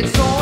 It's all